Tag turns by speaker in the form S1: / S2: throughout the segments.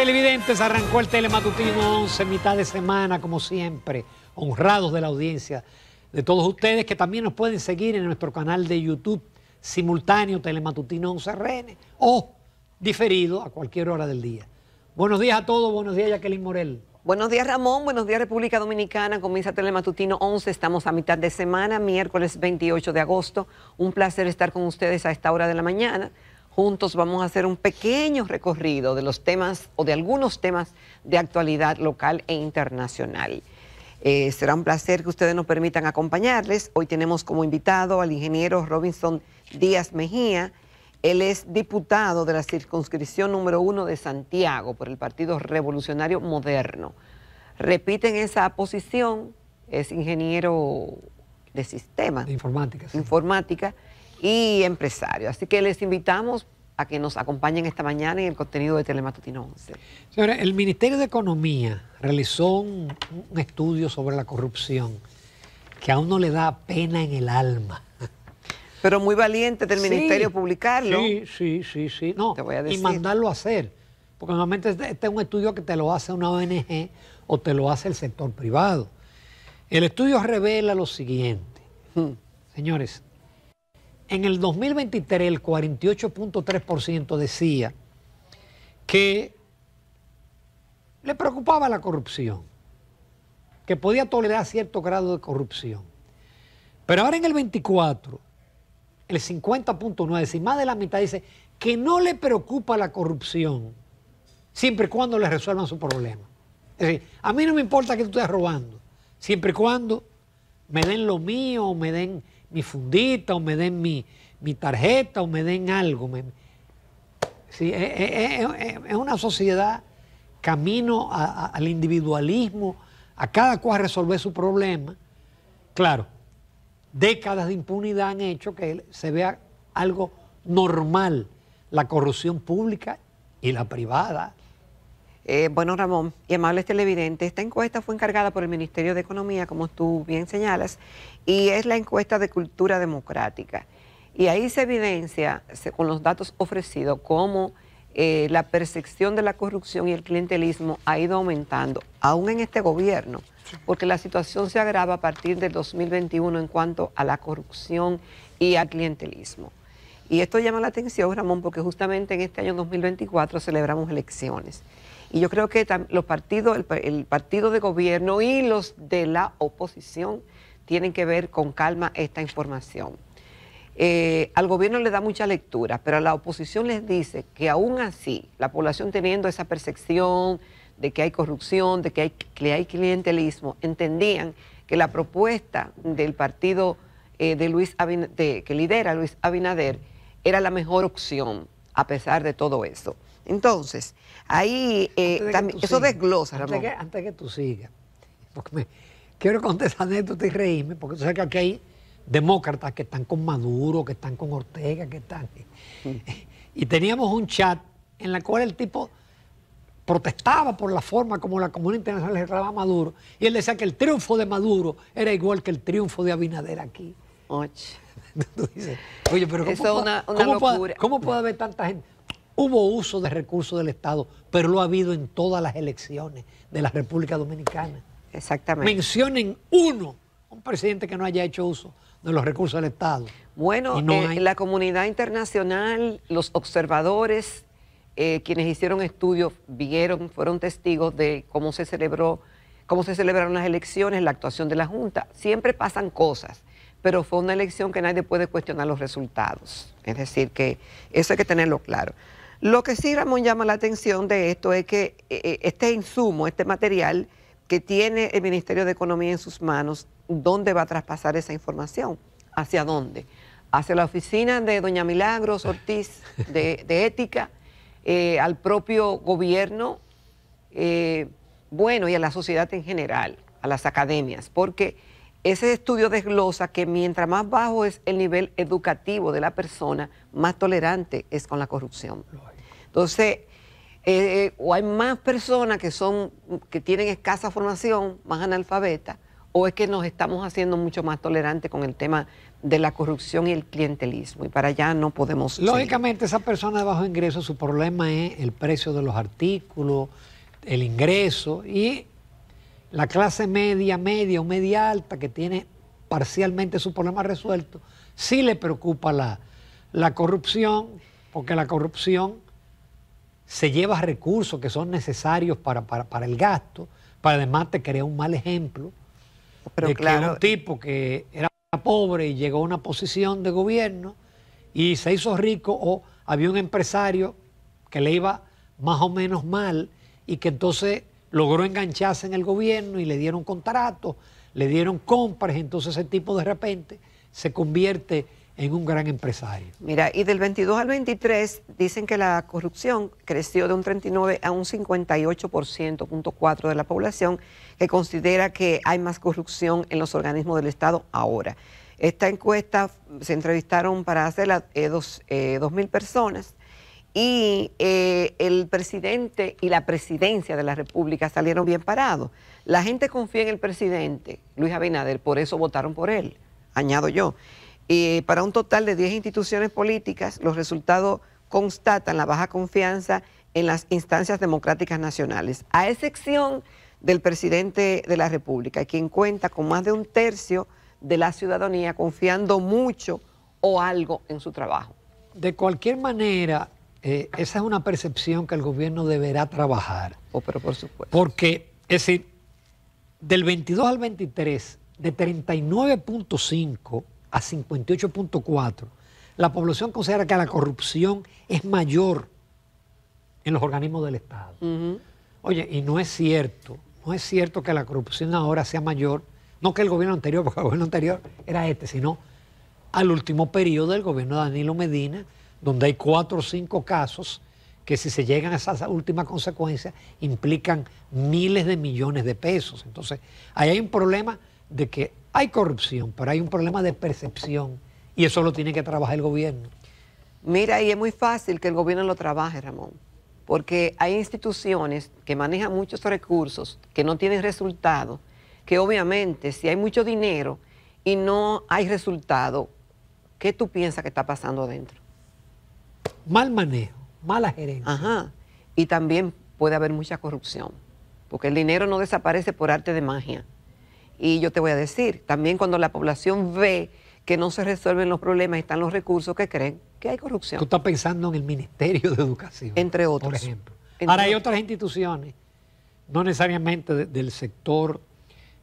S1: televidentes, arrancó el Telematutino 11, mitad de semana, como siempre, honrados de la audiencia de todos ustedes que también nos pueden seguir en nuestro canal de YouTube simultáneo Telematutino 11 RN o diferido a cualquier hora del día. Buenos días a todos, buenos días Jacqueline Morel.
S2: Buenos días Ramón, buenos días República Dominicana, comienza Telematutino 11, estamos a mitad de semana, miércoles 28 de agosto. Un placer estar con ustedes a esta hora de la mañana. Juntos vamos a hacer un pequeño recorrido de los temas o de algunos temas de actualidad local e internacional. Eh, será un placer que ustedes nos permitan acompañarles. Hoy tenemos como invitado al ingeniero Robinson Díaz Mejía. Él es diputado de la circunscripción número uno de Santiago por el Partido Revolucionario Moderno. Repite en esa posición, es ingeniero de sistemas.
S1: De informática. sí.
S2: Informática y empresario. Así que les invitamos a que nos acompañen esta mañana en el contenido de Telematutino 11.
S1: Señores, el Ministerio de Economía realizó un, un estudio sobre la corrupción que a uno le da pena en el alma.
S2: Pero muy valiente del
S1: Sí,
S2: ministerio publicarlo.
S1: Sí, sí, sí, sí. No,
S2: Te voy a
S1: y
S2: decir.
S1: mandarlo a hacer. Porque normalmente este, este es un estudio que te lo hace una ONG o te lo hace el sector privado. El estudio revela lo siguiente.
S2: Hmm.
S1: Señores, en el 2023 el 48.3% decía que le preocupaba la corrupción, que podía tolerar cierto grado de corrupción. Pero ahora en el 24, el 50.9, es decir, más de la mitad dice que no le preocupa la corrupción, siempre y cuando le resuelvan su problema. Es decir, a mí no me importa que tú estés robando, siempre y cuando me den lo mío, me den mi fundita, o me den mi, mi tarjeta, o me den algo. Sí, es, es- es- es una sociedad camino al individualismo, a cada cual resolver su problema. Claro, décadas de impunidad han hecho que se vea algo normal la corrupción pública y la privada.
S2: Eh, bueno, Ramón y amables televidentes, esta encuesta fue encargada por el Ministerio de Economía, como tú bien señalas, y es la encuesta de cultura democrática. Y ahí se evidencia, se- con los datos ofrecidos, cómo eh, la percepción de la corrupción y el clientelismo ha ido aumentando, aún en este gobierno, porque la situación se agrava a partir del 2021 en cuanto a la corrupción y al clientelismo. Y esto llama la atención, Ramón, porque justamente en este año 2024 celebramos elecciones. Y yo creo que los partidos, el, el partido de gobierno y los de la oposición tienen que ver con calma esta información. Eh, al gobierno le da mucha lectura, pero a la oposición les dice que aún así, la población teniendo esa percepción de que hay corrupción, de que hay, que clientelismo, entendían que la propuesta del partido eh, de Luis Abin- que lidera Luis Abinader era la mejor opción, a pesar de todo eso. Entonces, ahí eh,
S1: de
S2: también- eso
S1: sigas,
S2: desglosa,
S1: antes
S2: Ramón.
S1: que, antes que tú sigas, porque me- quiero contar esa anécdota y reírme, porque tú sabes que aquí hay demócratas que están con Maduro, que están con Ortega, que están... Y teníamos un chat en la cual el tipo protestaba por la forma como la comunidad internacional reclamaba a Maduro, y él decía que el triunfo de Maduro era igual que el triunfo de Abinader aquí.
S2: Och.
S1: Tú dices, Oye, pero ¿cómo,
S2: Eso una- una
S1: cómo puede-
S2: locura.
S1: cómo puede haber tanta gente? Hubo uso de recursos del Estado, pero lo ha habido en todas las elecciones de la República Dominicana.
S2: Exactamente.
S1: Mencionen uno, un presidente que no haya hecho uso de los recursos del Estado.
S2: Bueno,
S1: no
S2: eh,
S1: hay-
S2: la comunidad internacional, los observadores, eh, quienes hicieron estudios, vieron, fueron testigos de cómo se celebró, cómo se celebraron las elecciones, la actuación de la Junta. Siempre pasan cosas, pero fue una elección que nadie puede cuestionar los resultados. Es decir, que eso hay que tenerlo claro. Lo que sí, Ramón, llama la atención de esto es que eh, eh, este insumo, este material que tiene el Ministerio de Economía en sus manos, ¿dónde va a traspasar esa información? ¿Hacia dónde? Hacia la oficina de doña Milagros Ortiz de, de Ética, eh, al propio gobierno, bueno, y a la sociedad en general, a las academias, porque ese estudio desglosa que mientras más bajo es el nivel educativo de la persona, más tolerante es con la corrupción. Entonces, eh, o hay más personas que son, que tienen escasa formación, más analfabetas, ¿O es que nos estamos haciendo mucho más tolerantes con el tema de la corrupción y el clientelismo? Y para allá no podemos...
S1: Lógicamente, esa persona de bajo ingreso, su problema es el precio de los artículos, el ingreso y la clase media, media o media alta que tiene parcialmente su problema resuelto, sí le preocupa la, la corrupción, porque la corrupción se lleva recursos que son necesarios para, para, el gasto, para además te crea un mal ejemplo Pero de claro, que un tipo que era pobre y llegó a una posición de gobierno y se hizo rico o había un empresario que le iba más o menos mal y que entonces logró engancharse en el gobierno y le dieron contratos, le dieron compras, entonces ese tipo de repente se convierte en un gran empresario.
S2: Mira, y del 22 al 23 dicen que la corrupción creció de un 39 a un 58.4 de la población que considera que hay más corrupción en los organismos del Estado ahora. Esta encuesta se entrevistaron para hacerla eh, dos, eh, mil personas y eh, el presidente y la presidencia de la República salieron bien parados. La gente confía en el presidente, Luis Abinader, por eso votaron por él, añado yo. Y para un total de 10 instituciones políticas, los resultados constatan la baja confianza en las instancias democráticas nacionales, a excepción del presidente de la República, quien cuenta con más de un tercio de la ciudadanía confiando mucho o algo en su trabajo.
S1: De cualquier manera, eh, esa es una percepción que el gobierno deberá trabajar.
S2: Oh, pero por supuesto.
S1: Porque, es decir, del 22 al 23, de 39.5 a 58.4, la población considera que la corrupción es mayor en los organismos del Estado. Oye, y no es cierto, no es cierto que la corrupción ahora sea mayor, no que el gobierno anterior, porque el gobierno anterior era este, sino al último periodo del gobierno de Danilo Medina, donde hay cuatro o cinco casos que si se llegan a esas últimas consecuencias implican miles de millones de pesos. Entonces, ahí hay un problema de que hay corrupción, pero hay un problema de percepción y eso lo tiene que trabajar el gobierno.
S2: Mira, y es muy fácil que el gobierno lo trabaje, Ramón, porque hay instituciones que manejan muchos recursos, que no tienen resultados, que obviamente si hay mucho dinero y no hay resultado, ¿qué tú piensas que está pasando adentro?
S1: Mal manejo, mala gerencia.
S2: Ajá, y también puede haber mucha corrupción, porque el dinero no desaparece por arte de magia. Y yo te voy a decir, también cuando la población ve que no se resuelven los problemas y están los recursos que creen que hay corrupción.
S1: Tú estás pensando en el Ministerio de Educación.
S2: Entre otros.
S1: Por ejemplo. Ahora hay otras instituciones, no necesariamente del sector,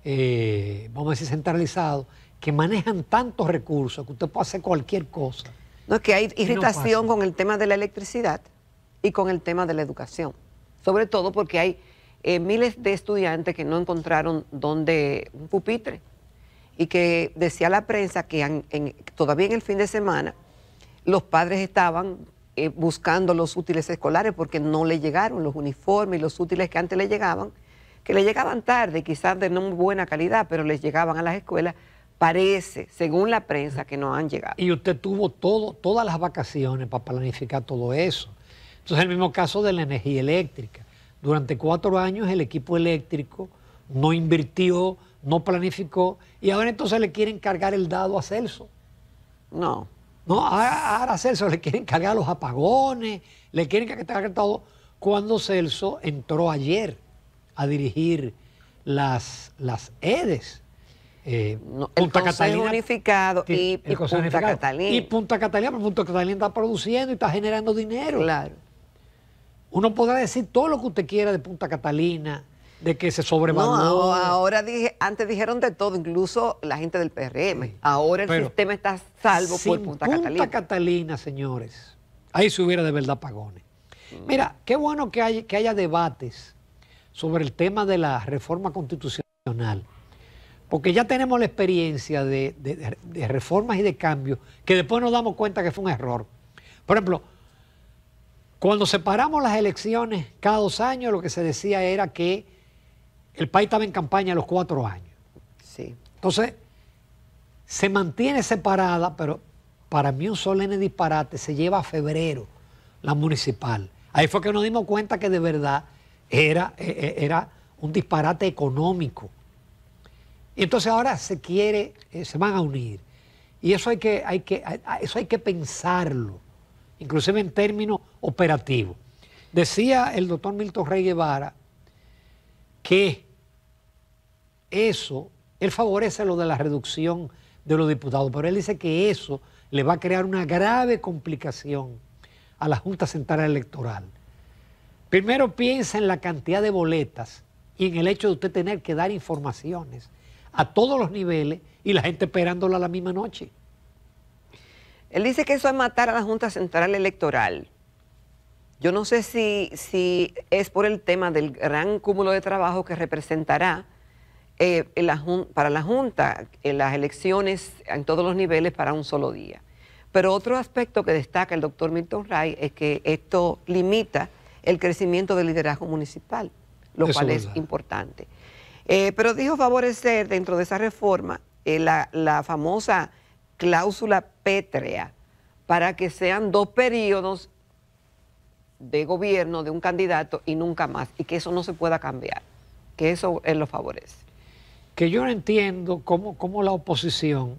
S1: eh, vamos a decir, centralizado, que manejan tantos recursos que usted puede hacer cualquier cosa.
S2: No, es que hay irritación con el tema de la electricidad y con el tema de la educación. Sobre todo porque hay eh, miles de estudiantes que no encontraron donde un pupitre y que decía la prensa que todavía en el fin de semana los padres estaban eh, buscando los útiles escolares porque no le llegaron los uniformes y los útiles que antes le llegaban, que le llegaban tarde, quizás de no muy buena calidad, pero les llegaban a las escuelas. Parece, según la prensa, que no han llegado.
S1: Y usted tuvo todo, todas las vacaciones para planificar todo eso. Entonces, el mismo caso de la energía eléctrica. Durante cuatro años el equipo eléctrico no invirtió, no planificó y ahora entonces le quieren cargar el dado a Celso.
S2: No.
S1: No, ahora a Celso le quieren cargar los apagones, le quieren cargar todo. Cuando Celso entró ayer a dirigir las, las EDES.
S2: Eh, Punta Catalina unificado y, Punta Catalina.
S1: Y Punta Catalina, pero Punta Catalina está produciendo y está generando dinero.
S2: Claro.
S1: Uno podrá decir todo lo que usted quiera de Punta Catalina, de que se sobrevaloró.
S2: No, ahora dije, antes dijeron de todo, incluso la gente del PRM. ahora el sistema está salvo por Punta, Catalina.
S1: Punta Catalina, señores, ahí se hubiera de verdad pagones. Mira, qué bueno que, hay, que haya debates sobre el tema de la reforma constitucional, porque ya tenemos la experiencia de, de reformas y de cambios que después nos damos cuenta que fue un error. Por ejemplo, cuando separamos las elecciones cada dos años, lo que se decía era que el país estaba en campaña los cuatro años.
S2: Sí.
S1: Entonces, se mantiene separada, pero para mí un solemne disparate se lleva a febrero la municipal. Ahí fue que nos dimos cuenta que de verdad era, e, e, era un disparate económico. Y entonces ahora se quiere, eh, se van a unir. Y eso hay que, hay que, eso hay que pensarlo, inclusive en términos operativos. Decía el doctor Milton Rey Guevara que eso, él favorece lo de la reducción de los diputados, pero él dice que eso le va a crear una grave complicación a la Junta Central Electoral. Primero piensa en la cantidad de boletas y en el hecho de usted tener que dar informaciones a todos los niveles y la gente esperándola la misma noche.
S2: Él dice que eso es matar a la Junta Central Electoral. Yo no sé si, si es por el tema del gran cúmulo de trabajo que representará eh, para la Junta en las elecciones en todos los niveles para un solo día. Pero otro aspecto que destaca el doctor Milton Ray es que esto limita el crecimiento del liderazgo municipal, lo cual es, importante. Eh, pero dijo favorecer dentro de esa reforma eh, la, la famosa cláusula pétrea para que sean dos periodos de gobierno de un candidato y nunca más, y que eso no se pueda cambiar, que eso él lo favorece.
S1: Que yo no entiendo cómo, cómo la oposición,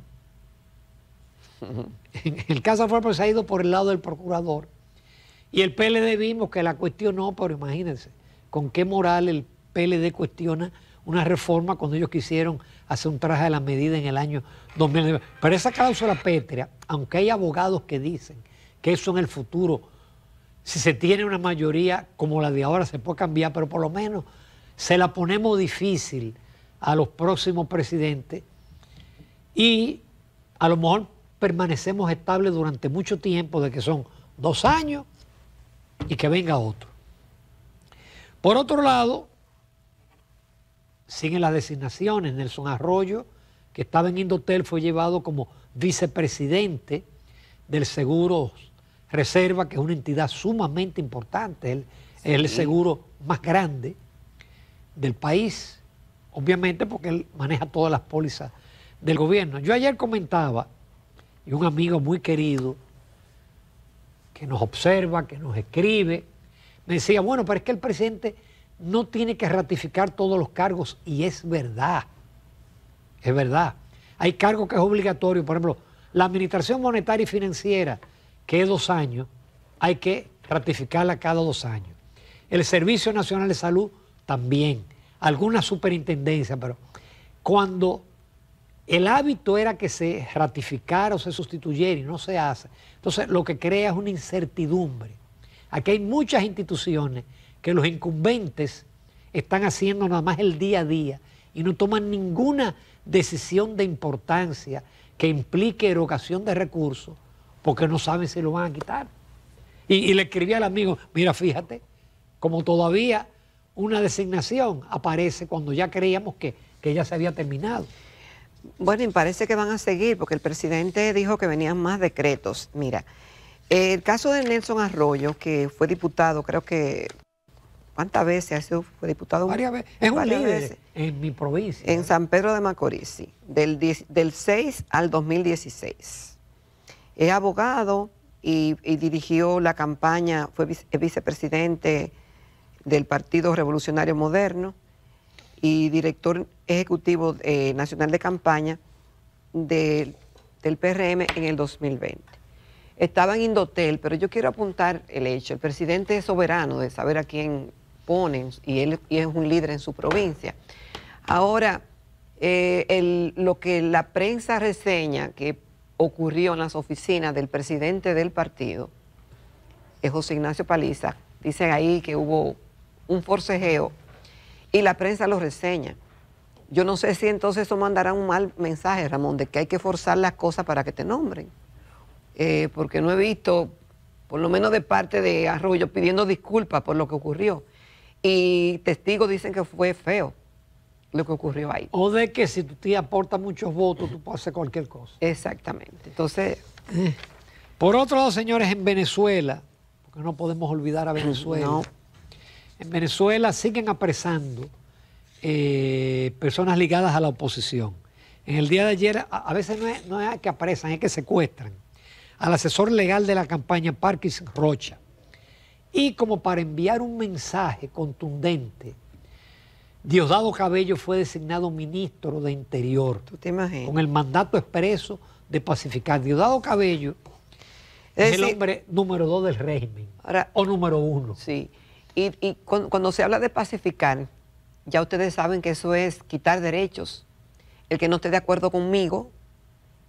S1: en el caso fue se ha ido por el lado del procurador, y el PLD vimos que la cuestionó, pero imagínense, con qué moral el PLD cuestiona una reforma cuando ellos quisieron hacer un traje de la medida en el año 2009. Pero esa cláusula pétrea, aunque hay abogados que dicen que eso en el futuro si se tiene una mayoría como la de ahora se puede cambiar, pero por lo menos se la ponemos difícil a los próximos presidentes y a lo mejor permanecemos estables durante mucho tiempo, de que son dos años y que venga otro. Por otro lado, siguen las designaciones. Nelson Arroyo, que estaba en Indotel, fue llevado como vicepresidente del Seguro Reserva, que es una entidad sumamente importante, es el seguro más grande del país, obviamente porque él maneja todas las pólizas del gobierno. Yo ayer comentaba, y un amigo muy querido, que nos observa, que nos escribe, me decía, bueno, pero es que el presidente no tiene que ratificar todos los cargos, y es verdad, es verdad. Hay cargos que es obligatorio, por ejemplo, la Administración Monetaria y Financiera, que es dos años, hay que ratificarla cada dos años. El Servicio Nacional de Salud también, alguna superintendencia, pero cuando el hábito era que se ratificara o se sustituyera y no se hace, entonces lo que crea es una incertidumbre. Aquí hay muchas instituciones que los incumbentes están haciendo nada más el día a día y no toman ninguna decisión de importancia que implique erogación de recursos porque no saben si lo van a quitar. Y, le escribí al amigo, mira, fíjate, como todavía una designación aparece cuando ya creíamos que, que ya se había terminado.
S2: Bueno, y parece que van a seguir, porque el presidente dijo que venían más decretos. Mira, el caso de Nelson Arroyo, que fue diputado, creo que ¿Cuántas veces ha sido fue diputado?
S1: Varias veces. Es un líder en mi provincia.
S2: En San Pedro de Macorís, sí, del, del 6 al 2016. Es abogado y, dirigió la campaña, fue vicepresidente del Partido Revolucionario Moderno y director ejecutivo eh, nacional de campaña del PRM en el 2020. Estaba en Indotel, pero yo quiero apuntar el hecho. El presidente es soberano de saber a quién y él es un líder en su provincia. Ahora, eh, lo que la prensa reseña, que ocurrió en las oficinas del presidente del partido, es José Ignacio Paliza. Dicen ahí que hubo un forcejeo y la prensa lo reseña. Yo no sé si entonces eso mandará un mal mensaje, Ramón, de que hay que forzar las cosas para que te nombren. Eh, porque no he visto, por lo menos de parte de Arroyo, pidiendo disculpas por lo que ocurrió. Y testigos dicen que fue feo lo que ocurrió ahí.
S1: O de que si tu tía aporta muchos votos, tú puedes hacer cualquier cosa.
S2: Exactamente. Entonces.
S1: Eh. Por otro lado, señores, en Venezuela, porque no podemos olvidar a Venezuela. En Venezuela siguen apresando eh, personas ligadas a la oposición. En el día de ayer, a, veces no es, no es, que apresan, es que secuestran al asesor legal de la campaña Parkis Rocha. Y como para enviar un mensaje contundente Diosdado Cabello fue designado ministro de Interior.
S2: ¿Tú te imaginas?
S1: Con el mandato expreso de pacificar. Diosdado Cabello es, el hombre número dos del régimen. o número uno.
S2: Sí. Y, cuando, se habla de pacificar, ya ustedes saben que eso es quitar derechos. El que no esté de acuerdo conmigo,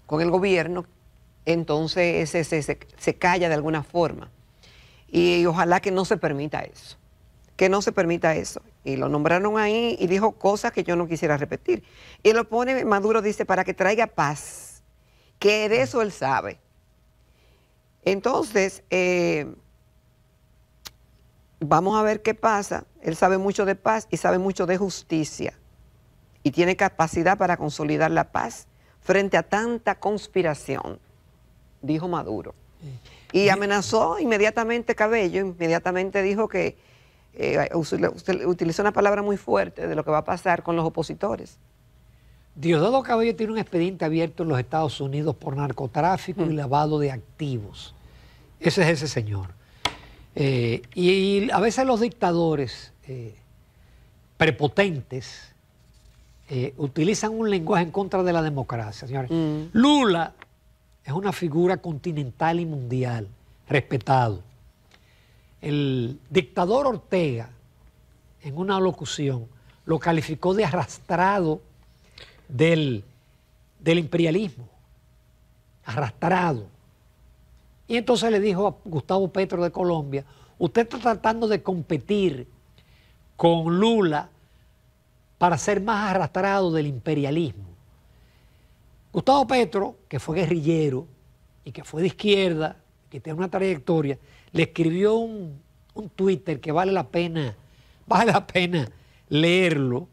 S2: con el gobierno, entonces se, se calla de alguna forma. Y ojalá que no se permita eso. Que no se permita eso. Y lo nombraron ahí y dijo cosas que yo no quisiera repetir. Y lo pone, Maduro dice, para que traiga paz. Que de eso él sabe. Entonces, eh, vamos a ver qué pasa. Él sabe mucho de paz y sabe mucho de justicia. Y tiene capacidad para consolidar la paz frente a tanta conspiración, dijo Maduro. Y amenazó inmediatamente Cabello, inmediatamente dijo que eh, utilizó una palabra muy fuerte de lo que va a pasar con los opositores.
S1: Diosdado Cabello tiene un expediente abierto en los Estados Unidos por narcotráfico y mm. lavado de activos. Ese es ese señor. Eh, y, a veces los dictadores eh, prepotentes utilizan un lenguaje en contra de la democracia, señores. Mm. Lula es una figura continental y mundial, respetado. El dictador Ortega, en una locución, lo calificó de arrastrado del, del imperialismo, arrastrado. Y entonces le dijo a Gustavo Petro de Colombia, usted está tratando de competir con Lula para ser más arrastrado del imperialismo. Gustavo Petro, que fue guerrillero y que fue de izquierda, que tiene una trayectoria, le escribió un, Twitter que vale la pena, vale la pena leerlo.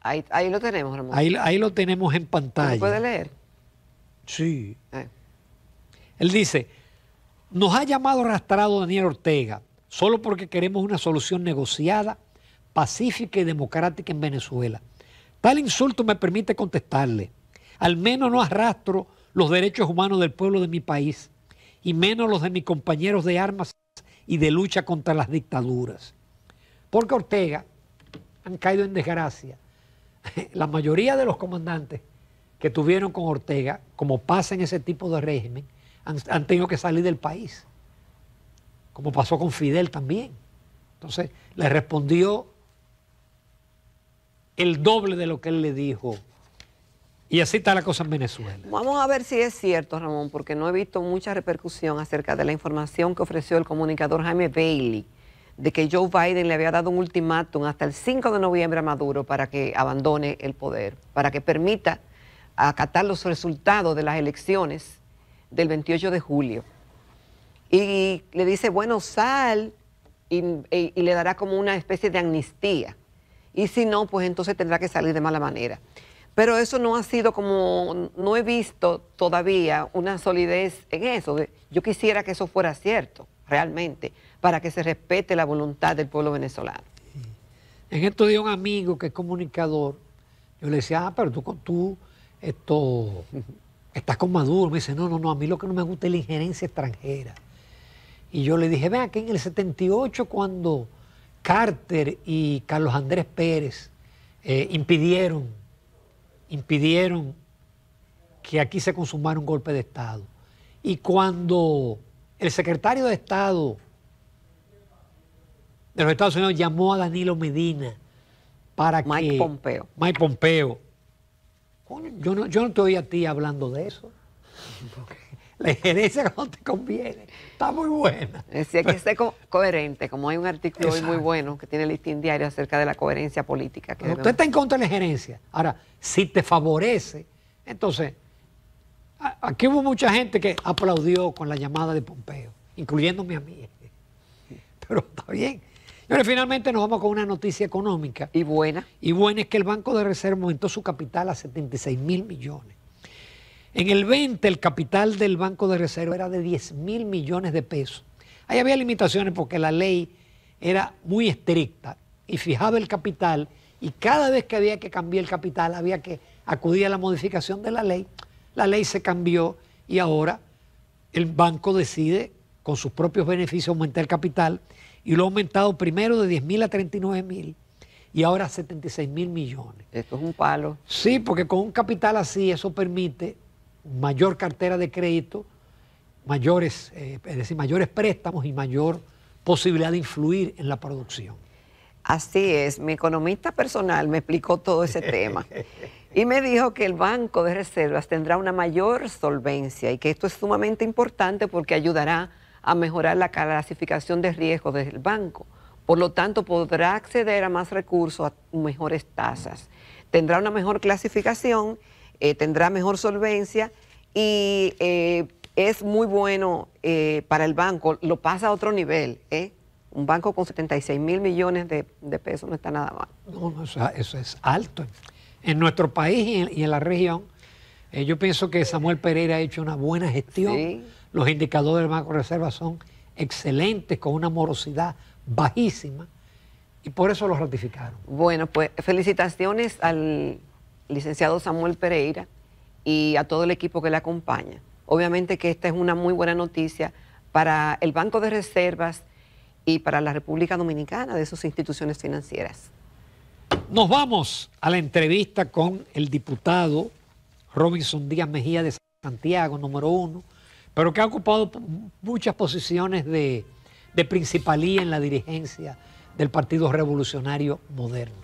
S2: Ahí, lo tenemos,
S1: hermano. Ahí, lo tenemos en pantalla.
S2: puede leer?
S1: Sí. Eh. Él dice, nos ha llamado arrastrado Daniel Ortega solo porque queremos una solución negociada, pacífica y democrática en Venezuela. Tal insulto me permite contestarle. Al menos no arrastro los derechos humanos del pueblo de mi país y menos los de mis compañeros de armas y de lucha contra las dictaduras. Porque Ortega han caído en desgracia. La mayoría de los comandantes que tuvieron con Ortega, como pasa en ese tipo de régimen, han, tenido que salir del país. Como pasó con Fidel también. Entonces le respondió el doble de lo que él le dijo y así está la cosa en Venezuela.
S2: Vamos a ver si es cierto, Ramón, porque no he visto mucha repercusión acerca de la información que ofreció el comunicador Jaime Bailey de que Joe Biden le había dado un ultimátum hasta el 5 de noviembre a Maduro para que abandone el poder, para que permita acatar los resultados de las elecciones del 28 de julio. Y le dice, bueno, sal y, y le dará como una especie de amnistía. Y si no, pues entonces tendrá que salir de mala manera. Pero eso no ha sido como, no he visto todavía una solidez en eso. Yo quisiera que eso fuera cierto, realmente, para que se respete la voluntad del pueblo venezolano.
S1: En esto de un amigo que es comunicador, yo le decía, ah, pero tú, tú esto, estás con Maduro. Me dice, no, no, no, a mí lo que no me gusta es la injerencia extranjera. Y yo le dije, vean que en el 78 cuando Carter y Carlos Andrés Pérez eh, impidieron impidieron que aquí se consumara un golpe de Estado. Y cuando el secretario de Estado de los Estados Unidos llamó a Danilo Medina para que...
S2: Mike Pompeo.
S1: Mike Pompeo. Yo no, yo no te oí a ti hablando de eso. La injerencia no te conviene. Está muy buena.
S2: Sí, hay que ser coherente, como hay un artículo hoy muy bueno que tiene el listín diario acerca de la coherencia política.
S1: Que usted está en contra de la injerencia. Ahora, si te favorece, entonces, aquí hubo mucha gente que aplaudió con la llamada de Pompeo, incluyéndome a mí. Pero está bien. Y ahora finalmente nos vamos con una noticia económica.
S2: Y buena.
S1: Y buena es que el Banco de Reserva aumentó su capital a 76 mil millones. En el 20 el capital del Banco de Reserva era de 10 mil millones de pesos. Ahí había limitaciones porque la ley era muy estricta y fijaba el capital y cada vez que había que cambiar el capital había que acudir a la modificación de la ley. La ley se cambió y ahora el banco decide con sus propios beneficios aumentar el capital y lo ha aumentado primero de 10 mil a 39 mil y ahora 76 mil millones.
S2: Esto es un palo.
S1: Sí, porque con un capital así eso permite mayor cartera de crédito, mayores, eh, es decir, mayores préstamos y mayor posibilidad de influir en la producción.
S2: Así es, mi economista personal me explicó todo ese tema y me dijo que el Banco de Reservas tendrá una mayor solvencia y que esto es sumamente importante porque ayudará a mejorar la clasificación de riesgo del banco. Por lo tanto, podrá acceder a más recursos, a mejores tasas. Tendrá una mejor clasificación, eh, tendrá mejor solvencia y eh, es muy bueno eh, para el banco. Lo pasa a otro nivel. Un banco con 76 mil millones de, pesos no está nada mal.
S1: No, no eso, es alto. En nuestro país y en, la región, yo pienso que Samuel Pereira ha hecho una buena gestión. Los indicadores del Banco de Reserva son excelentes, con una morosidad bajísima y por eso lo ratificaron.
S2: Bueno, pues felicitaciones al licenciado Samuel Pereira y a todo el equipo que le acompaña. Obviamente que esta es una muy buena noticia para el Banco de Reservas y para la República Dominicana de sus instituciones financieras.
S1: Nos vamos a la entrevista con el diputado Robinson Díaz Mejía de Santiago, número uno, pero que ha ocupado muchas posiciones de de principalía en la dirigencia del Partido Revolucionario Moderno.